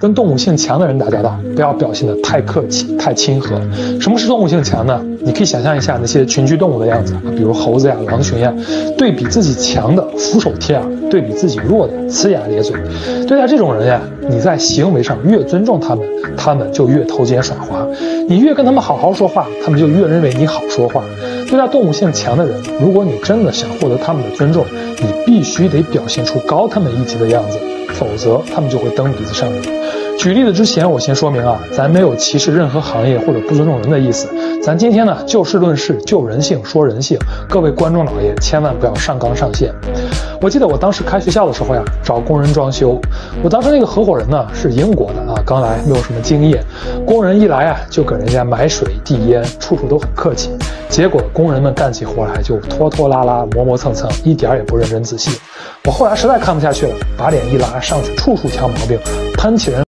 跟动物性强的人打交道，不要表现得太客气、太亲和。什么是动物性强呢？你可以想象一下那些群居动物的样子，比如猴子呀、狼群呀，对比自己强的俯首贴耳，对比自己弱的呲牙咧嘴。对待这种人呀，你在行为上越尊重他们，他们就越偷奸耍滑；你越跟他们好好说话，他们就越认为你好说话。对待动物性强的人，如果你真的想获得他们的尊重，你必须得表现出高他们一级的样子，否则他们就会蹬鼻子上脸。举例子之前，我先说明啊，咱没有歧视任何行业或者不尊重人的意思。咱今天呢就事论事，就人性说人性。各位观众老爷，千万不要上纲上线。我记得我当时开学校的时候呀，找工人装修，我当时那个合伙人呢是英国的啊，刚来没有什么经验。工人一来啊，就给人家买水递烟，处处都很客气。结果工人们干起活来就拖拖拉拉、磨磨蹭蹭，一点也不认真仔细。我后来实在看不下去了，把脸一拉，上去处处挑毛病，喷起人。